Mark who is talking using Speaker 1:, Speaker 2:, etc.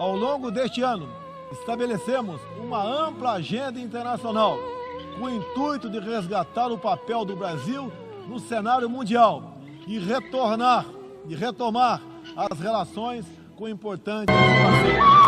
Speaker 1: Ao longo deste ano, estabelecemos uma ampla agenda internacional com o intuito de resgatar o papel do Brasil no cenário mundial e retornar e retomar as relações com importantes parceiros.